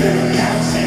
Burnout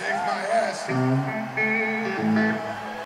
Shake my ass.